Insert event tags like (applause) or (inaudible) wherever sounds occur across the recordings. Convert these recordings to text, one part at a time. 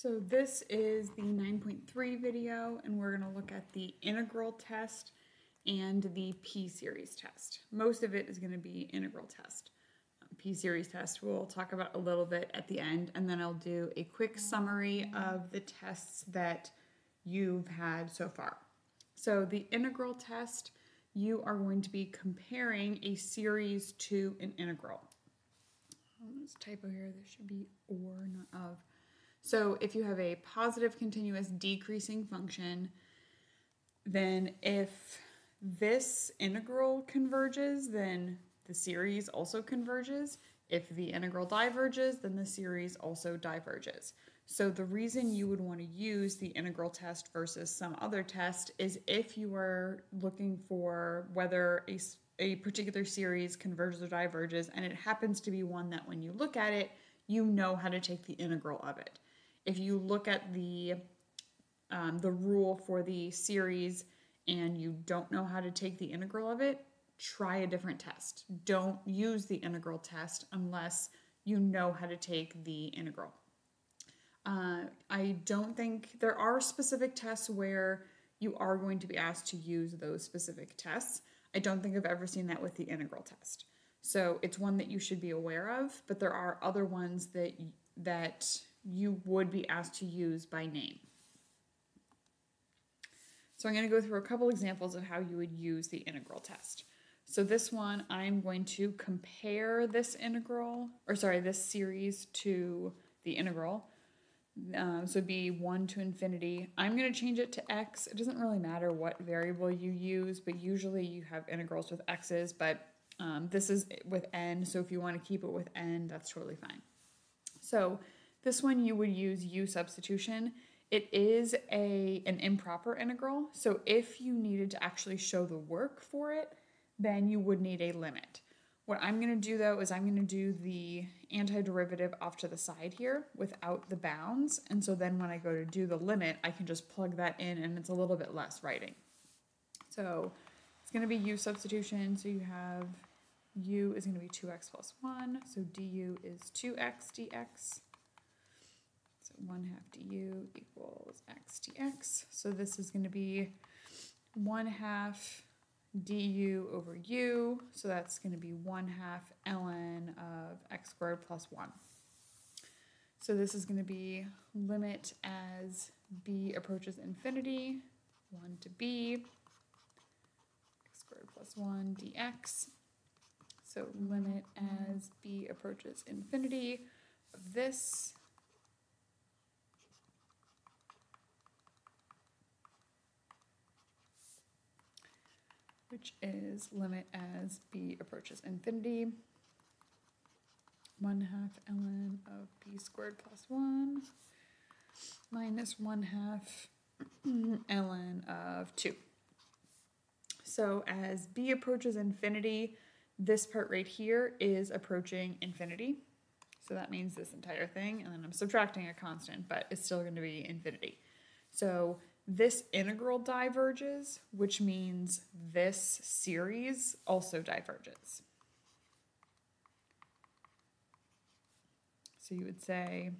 So this is the 9.3 video and we're going to look at the integral test and the p-series test. Most of it is going to be integral test. Um, p-series test we'll talk about a little bit at the end and then I'll do a quick summary of the tests that you've had so far. So the integral test, you are going to be comparing a series to an integral. Oh, a typo here, there should be or, not of. So if you have a positive continuous decreasing function, then if this integral converges, then the series also converges. If the integral diverges, then the series also diverges. So the reason you would want to use the integral test versus some other test is if you are looking for whether a, a particular series converges or diverges, and it happens to be one that when you look at it, you know how to take the integral of it if you look at the um, the rule for the series and you don't know how to take the integral of it, try a different test. Don't use the integral test unless you know how to take the integral. Uh, I don't think there are specific tests where you are going to be asked to use those specific tests. I don't think I've ever seen that with the integral test. So it's one that you should be aware of, but there are other ones that that you would be asked to use by name. So I'm going to go through a couple examples of how you would use the integral test. So this one, I'm going to compare this integral, or sorry, this series to the integral. Um, so be 1 to infinity. I'm going to change it to x. It doesn't really matter what variable you use, but usually you have integrals with x's, but um, this is with n, so if you want to keep it with n, that's totally fine. So this one you would use u substitution. It is a an improper integral, so if you needed to actually show the work for it, then you would need a limit. What I'm going to do though is I'm going to do the antiderivative off to the side here without the bounds, and so then when I go to do the limit, I can just plug that in and it's a little bit less writing. So it's going to be u substitution, so you have u is going to be 2x plus 1, so du is 2x dx 1 half du equals x dx. So this is going to be 1 half du over u, so that's going to be 1 half ln of x squared plus 1. So this is going to be limit as b approaches infinity, 1 to b, x squared plus 1 dx. So limit as b approaches infinity of this which is limit as b approaches infinity. 1 half ln of b squared plus 1 minus 1 half (clears throat) ln of 2. So as b approaches infinity, this part right here is approaching infinity. So that means this entire thing, and then I'm subtracting a constant, but it's still going to be infinity. So this integral diverges, which means this series also diverges. So you would say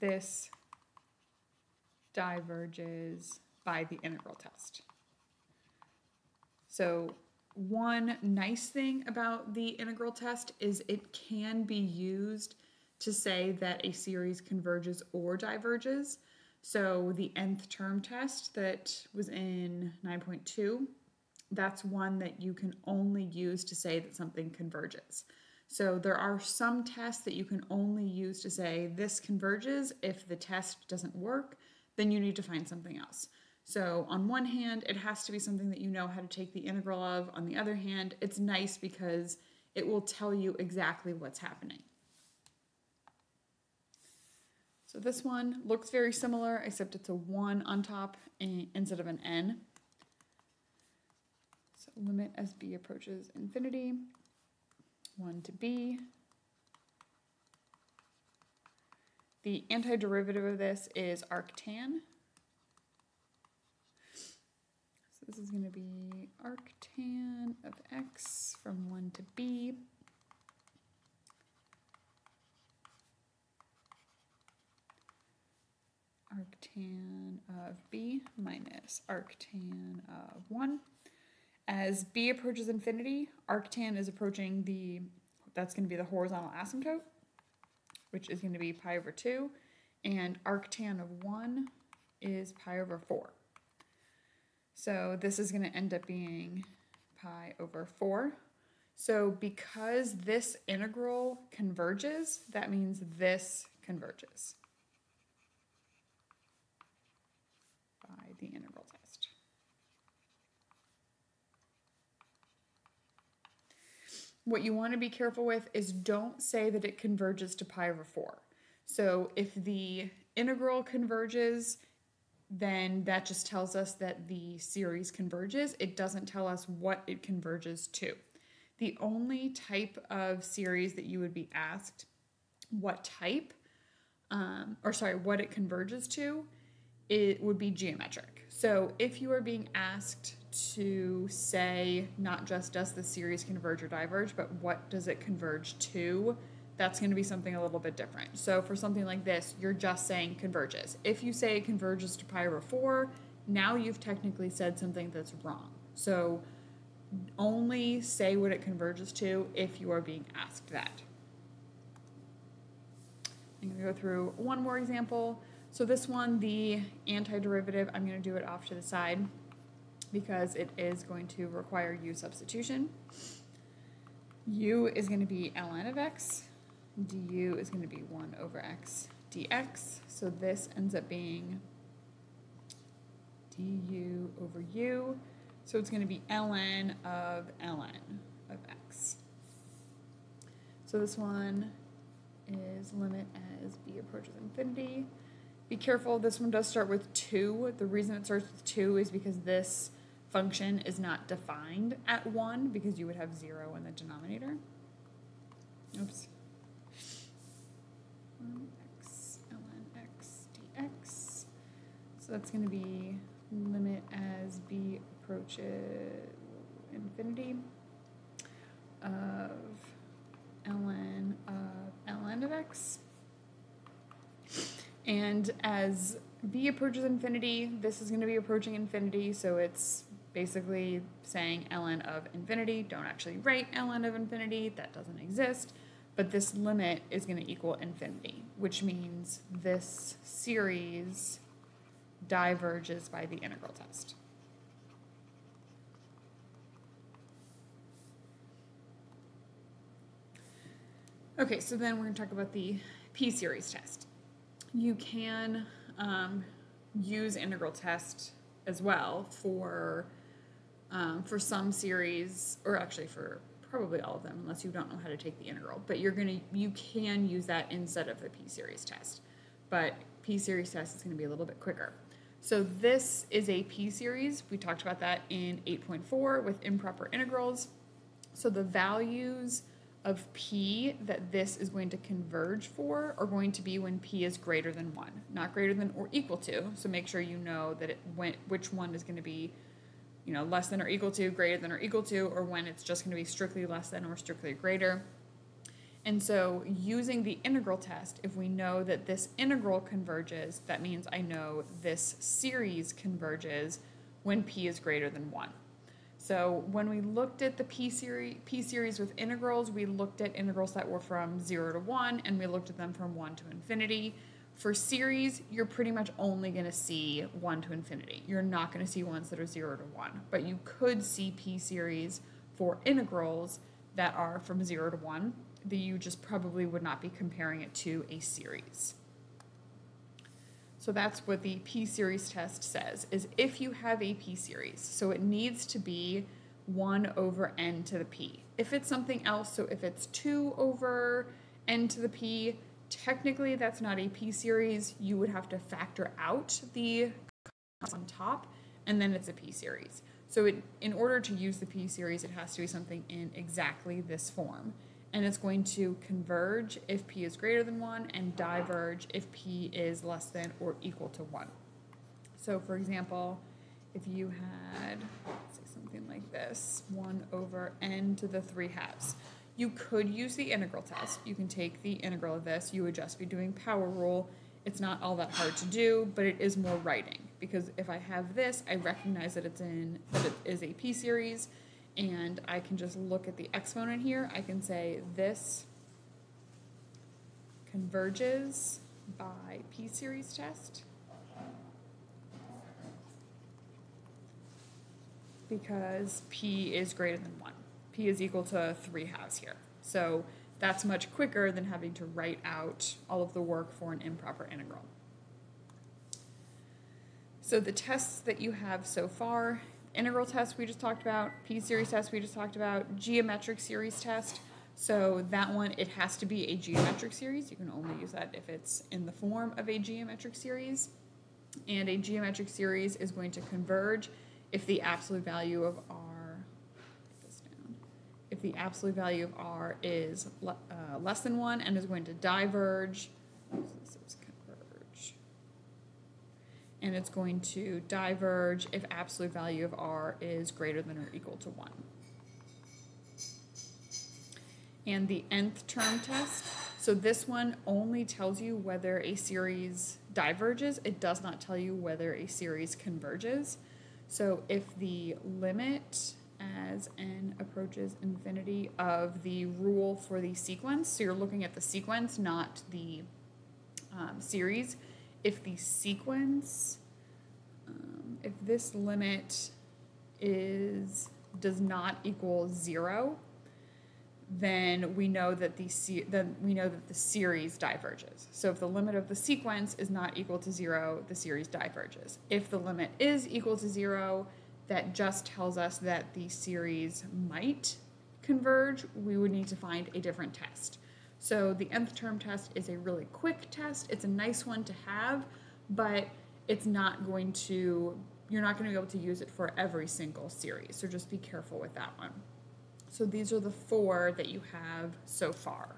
this diverges by the integral test. So one nice thing about the integral test is it can be used to say that a series converges or diverges. So the nth term test that was in 9.2, that's one that you can only use to say that something converges. So there are some tests that you can only use to say this converges. If the test doesn't work, then you need to find something else. So on one hand, it has to be something that you know how to take the integral of. On the other hand, it's nice because it will tell you exactly what's happening. So this one looks very similar, except it's a 1 on top instead of an n. So limit as b approaches infinity, 1 to b. The antiderivative of this is arctan. So this is going to be arctan of x from 1 to b. arctan of b minus arctan of 1. As b approaches infinity, arctan is approaching the, that's going to be the horizontal asymptote, which is going to be pi over 2, and arctan of 1 is pi over 4. So this is going to end up being pi over 4. So because this integral converges, that means this converges by the integral test. What you want to be careful with is don't say that it converges to pi over 4. So if the integral converges, then that just tells us that the series converges. It doesn't tell us what it converges to. The only type of series that you would be asked what type, um, or sorry, what it converges to, it would be geometric. So if you are being asked to say not just does the series converge or diverge, but what does it converge to, that's going to be something a little bit different. So for something like this, you're just saying converges. If you say it converges to pi over 4, now you've technically said something that's wrong. So only say what it converges to if you are being asked that. I'm going to go through one more example. So this one, the antiderivative, I'm going to do it off to the side because it is going to require u substitution. u is going to be ln of x, du is going to be 1 over x dx. So this ends up being du over u. So it's going to be ln of ln of x. So this one is limit as b approaches infinity. Be careful, this one does start with 2. The reason it starts with 2 is because this function is not defined at 1 because you would have 0 in the denominator. Oops. x ln x dx. So that's going to be limit as b approaches infinity of ln of ln of x. And as b approaches infinity, this is going to be approaching infinity, so it's basically saying ln of infinity. Don't actually write ln of infinity, that doesn't exist. But this limit is going to equal infinity, which means this series diverges by the integral test. Okay, so then we're going to talk about the p-series test. You can um, use integral test as well for um, for some series, or actually for probably all of them, unless you don't know how to take the integral. But you're gonna you can use that instead of the p-series test. But p-series test is going to be a little bit quicker. So this is a p-series. We talked about that in 8.4 with improper integrals. So the values of p that this is going to converge for are going to be when p is greater than 1, not greater than or equal to. So make sure you know that it when, which one is going to be you know, less than or equal to, greater than or equal to, or when it's just going to be strictly less than or strictly greater. And so using the integral test, if we know that this integral converges, that means I know this series converges when p is greater than 1. So when we looked at the p series, p series with integrals, we looked at integrals that were from 0 to 1, and we looked at them from 1 to infinity. For series, you're pretty much only going to see 1 to infinity. You're not going to see ones that are 0 to 1, but you could see p series for integrals that are from 0 to 1 that you just probably would not be comparing it to a series. So that's what the p-series test says, is if you have a p-series, so it needs to be 1 over n to the p. If it's something else, so if it's 2 over n to the p, technically that's not a p-series. You would have to factor out the on top, and then it's a p-series. So it, in order to use the p-series, it has to be something in exactly this form and it's going to converge if p is greater than 1 and diverge if p is less than or equal to 1. So for example, if you had, say something like this, 1 over n to the 3 halves, you could use the integral test. You can take the integral of this, you would just be doing power rule, It's not all that hard to do, but it is more writing because if I have this, I recognize that it's in that it is a p series, and I can just look at the exponent here. I can say this converges by p series test. because p is greater than 1. p is equal to 3 halves here. So that's much quicker than having to write out all of the work for an improper integral. So the tests that you have so far, integral test we just talked about, p-series test we just talked about, geometric series test. So that one, it has to be a geometric series. You can only use that if it's in the form of a geometric series. And a geometric series is going to converge if the absolute value of r, if the absolute value of r is le, uh, less than 1 and is going to diverge, so and it's going to diverge if absolute value of r is greater than or equal to 1. And the nth term test, so this one only tells you whether a series diverges. It does not tell you whether a series converges. So if the limit as n approaches infinity of the rule for the sequence, so you're looking at the sequence, not the um, series, if the sequence, um, if this limit is does not equal zero, then we know that the then we know that the series diverges. So if the limit of the sequence is not equal to zero, the series diverges. If the limit is equal to zero, that just tells us that the series might converge. We would need to find a different test. So the nth term test is a really quick test. It's a nice one to have, but it's not going to, you're not going to be able to use it for every single series. So just be careful with that one. So these are the four that you have so far.